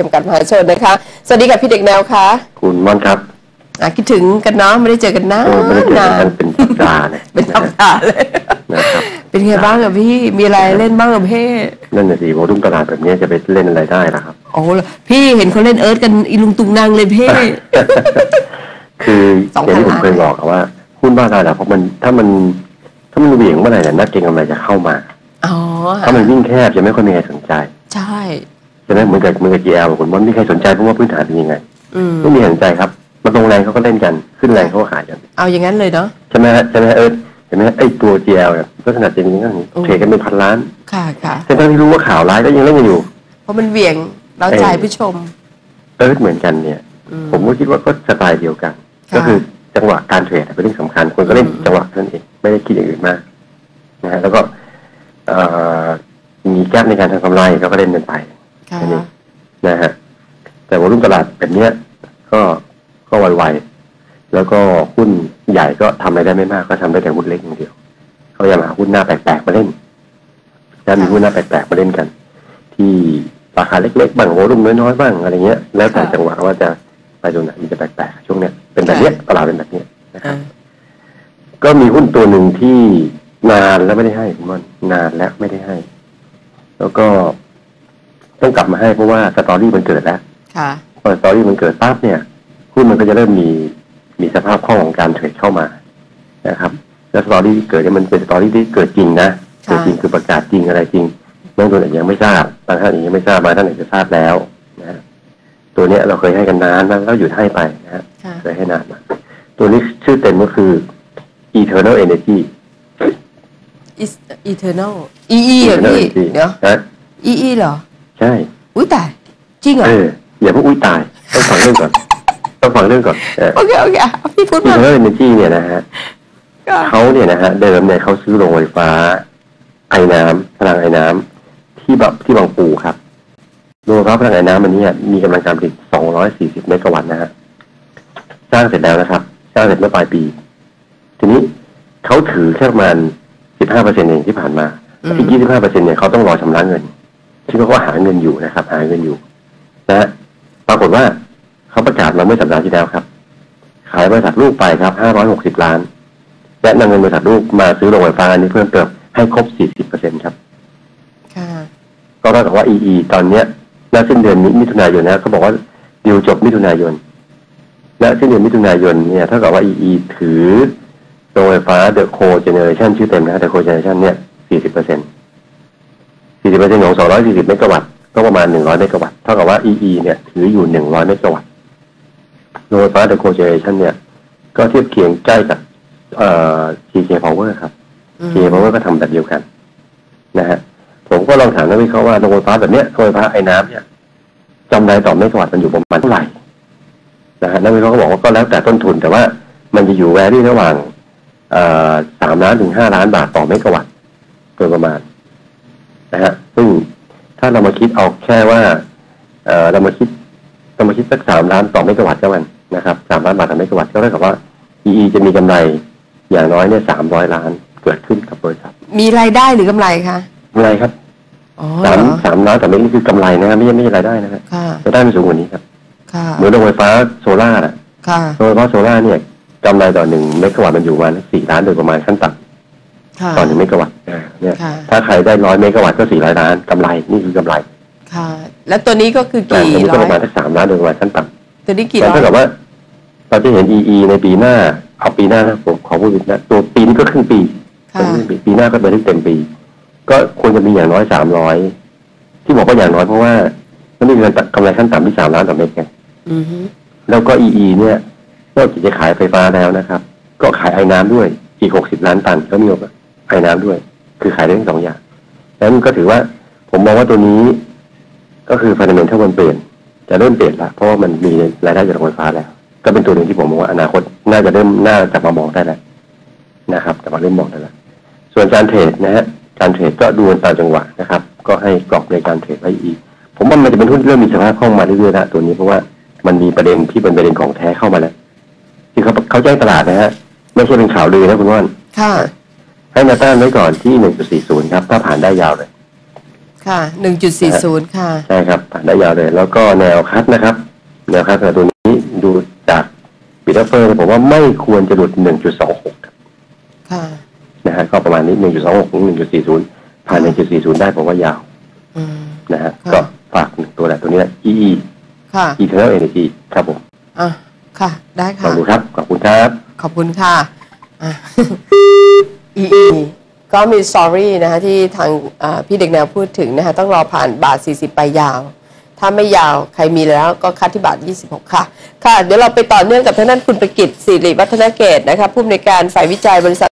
จำกัดมหาชนนะคะ สวัสดีค่ะพี่เด็กแนวค่ะ คุณม่อนครับอะคิดถึงกันเนาะไม่ได้เจอกันนานเออไม่ได้เจอนากันนเป็นสัปดาห์เนี่ยเป็นสัปดาห์เลยนะครับเป็นไงบ้างอะพี่มีอะไรเล่นบ้างอะพี่นั่นน่ะสิโมรุ่งตลาดแบบนี้จะไปเล่นอะไรได้ล่ะครับโอ้โหพี่เห็นเขาเล่นเอิร์ธกันอีลุงตุงนางเลยพี่คือสองอย่างที่พัผนมล้านเคยบอกอะว่าหุ้นบ้านเราแหละเพราะมันถ้ามันถ้ามันเหวี่ยงเมื่อไหร่เนี่ยนักเก็งกำไรจะเข้ามาอ๋อถ้ามันวิ่งแคบจะไม่ค่อยมีใครสนใจ ใช่ใช่ไหมเหมือนกับเหมือนกับ GL คุณม่อนไม่มีใครสนใจเพราะว่าพื้นฐานเป็นยังไงอืมไม่มีใครสนใจครับมันลงแรงเขาก็เล่นกันขึ้นแรงเขาก็ขายกัน เอาอย่างนั้นเลยเนาะใช่ไหมฮะใช่ไหมฮะเอิร์ธเห็นไหมฮะไอ้ตัว GL เนี่ยลักษณะจริงๆก็อย่างนี้อืมเทรดกันเป็นพันล้าน ค่ะค่ะแต่ทั้งที่รู้ว่าข่าวร้ายก็ยังเล่นกันอยู่ เพราะมันเหวี่ยงเราจ่ายผู้ชม เอิร์ธเหมือนกันเนี่ยอืมผมก็คิดว่าก็สไตล์เดียวกันค่ะก็คือจังหวะการเทรดเป็นเรื่องสำคัญคนก็เล่นอืมจังหวะเท่านั้นเองไม่ได้คิดอย่างอื่นมากนะฮะแล้วก็เอ่อมีแก๊ปในการทำกำไรเขาก็เล่นกันไป ค่ะ แค่นี้นะฮะ แต่วอลุ่มตลาดแบบเนี้ย ก็ก็ไวๆแล้วก็หุ้นใหญ่ก็ทำอะไรได้ไม่มาก ก็ทำได้แต่หุ้นเล็กอย่างเดียวเขาอยากหาหุ้นหน้าแปลกๆมาเล่นแล้วมีหุ้นหน้าแปลกๆมาเล่นกัน ที่ราคาเล็กๆบ้างโวลุ่มน้อยๆบ้างอะไรเงี้ย แล้วแต่จังหวะว่าจะไปตรงไหนมันจะแปลกๆช่วงเนี้ยเป็นแบบเนี้ยตลาดเป็นแบบเนี้ยนะครับอ่าก็มีหุ้นตัวหนึ่งที่นานแล้วไม่ได้ให้คุณม่อนนานแล้วไม่ได้ให้ แล้วก็ต้องกลับมาให้เพราะว่า story มันเกิดแล้ว ค่ะ พอ story มันเกิดปั๊บเนี่ยหุ้นมันก็จะเริ่มมีมีสภาพคล่องของการเทรดเข้ามานะครับ แล้ว story ที่เกิดเนี่ยมันเป็น story ที่เกิดจริงนะค่ะเกิดจริงคือประกาศจริงอะไรจริงนักลงทุนอาจจะยังไม่ทราบบางท่านอาจจะยังไม่ทราบบางท่านอาจจะทราบแล้วนะฮะตัวเนี้ยเราเคยให้กันนานมากแล้วหยุดให้ไปนะฮะค่ะเคยให้นานมากตัวนี้ชื่อเต็มก็คือ Eternal Energy is eternal e e เหรอ Eternal พี่ Energy เดี๋ยวนะ e e เหรอ ใช่ อุ้ยตายจริงเหรอเอออย่าเพิ่งอุ้ยตาย ต้องฟังเรื่องก่อน ต้องฟังเรื่องก่อนเออโอเคโอเคอะพี่พูดมา Eternal Energy เนี่ยนะฮะก็เขาเนี่ยนะฮะเดิมเนี่ยเขาซื้อโรงไฟฟ้า ไอ้น้ำพลังไอ้น้ำที่แบบที่บางปูครับโรงไฟฟ้าพลังไอ้น้ำอันเนี้ยมีกำลังการผลิต 240 เมกะวัตต์นะฮะสร้างเสร็จแล้วนะครับ สร้างเสร็จเมื่อปลายปี ทีนี้เขาถือแค่ประมาณ 15เปอร์เซ็นต์เองที่ผ่านมาอืมอีก25เปอร์เซ็นต์เนี่ยเขาต้องรอชำระเงินที่เขาก็หาเงินอยู่นะครับ หาเงินอยู่ นะฮะ ปรากฏว่าเขาประกาศมาเมื่อสัปดาห์ที่แล้วครับ ขายบริษัทลูกไปครับ560ล้าน และนำเงินบริษัทลูกมาซื้อโรงไฟฟ้าอันนี้เพิ่มเติมให้ครบ40เปอร์เซ็นต์ครับค่ะก็เท่ากับว่า EE ตอนเนี้ยณสิ้นเดือนมิถุนายนนะเขาบอกว่าดีลจบมิถุนายนณสิ้นเดือนมิถุนายนเนี่ยเท่ากับว่า EE ถือโรงไฟฟ้า The Co-generation ชื่อเต็มนะ The Co-generation เนี่ย40เปอร์เซ็นต์40เปอร์เซ็นต์ของ240เมกะวัตต์ ก็ประมาณ100เมกะวัตต์เท่ากับว่า EE เนี่ยถืออยู่100เมกะวัตต์โรงไฟฟ้า The Co-generation เนี่ย ก็เทียบเคียงใกล้กับเอ่อ CJ Power ครับอืม CJ Power ก็ทำแบบเดียวกัน นะฮะผมก็ลองถามนักวิเคราะห์ว่าโรงไฟฟ้าแบบเนี้ยโรงไฟฟ้าไอ้น้ำเนี่ยจำไรต่อเมกะวัตต์มันอยู่ประมาณเท่าไหร่นะฮะนักวิเคราะห์ก็บอกว่าก็แล้วแต่ต้นทุนแต่ว่ามันจะอยู่แวรี่ระหว่างเอ่อสามล้านถึงห้าล้านบาทต่อเมกะวัตต์โดยประมาณนะฮะซึ่ง ถ้าเรามาคิดเอาแค่ว่าเอ่อเรามาคิดเรามาคิดสักสามล้านต่อเมกะวัตต์ก็แล้วกันนะครับสามล้านบาทต่อเมกะวัตต์ก็เท่ากับว่า EE จะมีกำไรอย่างน้อยเนี่ยสามร้อยล้านเกิดขึ้นกับบริษัท มีรายได้หรือกำไรคะกำไรครับอ๋อสามเหรอสามล้านต่อเมกนี่คือกำไรนะครับไม่ใช่ไม่ใช่รายได้นะครับค่ะรายได้มันสูงกว่านี้ครับค่ะเหมือนโรงไฟฟ้าโซล่าร์น่ะค่ะโรงไฟฟ้าโซล่าร์เนี่ยกำไรต่อหนึ่งเมกะวัตต์มันอยู่ประมาณสี่ล้านโดยประมาณขั้นต่ำค่ะต่อหนึ่งเมกะวัตต์อ่า เนี่ยค่ะถ้าใครได้ร้อยเมกะวัตต์ก็สี่ร้อยล้านกำไรนี่คือกำไร ค่ะ แล้วตัวนี้ก็คือแต่กี่อันนี้ร้ก็อปยระมาณสักสามล้านโดยประมาณขั้นต่ตัวนี้ำกี่แล้วร้อยเท่ากับว่าเราจะเห็น EE ในปีหน้า เอาปีหน้านะผมขอพูดอีกนะตัวปีนี้ก็ครึ่งปีค่ะครึ่งปีปีหน้าก็เป็นเต็มปี ก็ควรจะมีอย่างน้อยสามร้อยที่บอกว่าอย่างน้อยเพราะว่ามันมีเงินกำไรขั้นต่ำที่สามล้านต่อเมตรไงอือฮึแล้วก็ EE เนี่ยนอกจากจะขายไฟฟ้าแล้วนะครับ ก็ขายไอ้น้ำด้วยอีก60ล้านตันก็มีไอ้น้ำด้วย คือขายได้ทั้งสองอย่างแล้วมันก็ถือว่าผมมองว่าตัวนี้ก็คือฟันเดเมนทัลมันเปลี่ยนจะเริ่มเปลี่ยนละเพราะว่ามันมีรายได้จากโรงไฟฟ้าแล้ว ก็เป็นตัวหนึ่งที่ผมมองว่าอนาคตน่าจะเริ่มน่าจะมามองได้แล้วนะครับจะมาเริ่มมองได้แล้วส่วนการเทรดนะฮะการเทรดก็ดูกันตามจังหวะนะครับ ก็ให้กรอบในการเทรดไว้อีก ผมว่ามันจะเป็นหุ้นที่เริ่มมีสภาพคล่องมาเรื่อยๆแล้วตัวนี้เพราะว่ามันมีประเด็นที่เป็นประเด็นของแท้เข้ามาแล้วที่เขาเขาแจ้งตลาดนะฮะไม่ใช่เป็นข่าวลือนะคุณว่านค่ะ ให้แนวต้านไว้ก่อนที่1.40ครับถ้าผ่านได้ยาวเลย ค่ะหนึ่งจุดสี่ศูนย์ค่ะ ใช่ครับ ผ่านได้ยาวเลย แล้วก็แนวคัดนะครับ แนวคัดสำหรับตัวนี้ดูจากบิดเฟอร์ผมว่าไม่ควรจะหลุด1.26ครับค่ะนะฮะก็ประมาณนี้1.26ถึง1.40ผ่าน1.40ได้ผมว่ายาวอืมนะฮะค่ะก็ฝากหนึ่งตัวแหละตัวนี้แหละ EE ค่ะ Eternal Energy ครับผมอะค่ะ ได้ลอค่ะงดูครับ ขอบคุณครับ ขอบคุณค่ะ อีก็มีสอรี่นะคะที่ทางพี่เด็กแนวพูดถึงนะคะต้องรอผ่านบาท 40 ไปยาว ถ้าไม่ยาวใครมีแล้วก็คัดที่บาท 26 ค่ะ ค่ะ เดี๋ยวเราไปต่อเนื่องกับท่านนั้นคุณประกิตศิริวัฒนเกตนะคะผู้อำนวยการฝ่ายวิจัยบริษัท